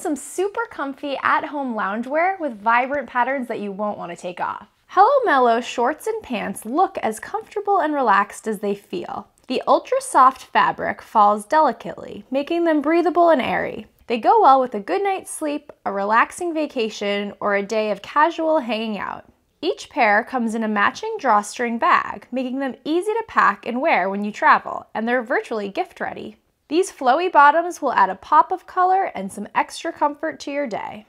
some super comfy at-home loungewear with vibrant patterns that you won't want to take off. Hello Mello shorts and pants look as comfortable and relaxed as they feel. The ultra soft fabric falls delicately, making them breathable and airy. They go well with a good night's sleep, a relaxing vacation, or a day of casual hanging out. Each pair comes in a matching drawstring bag, making them easy to pack and wear when you travel, and they're virtually gift ready. These flowy bottoms will add a pop of color and some extra comfort to your day.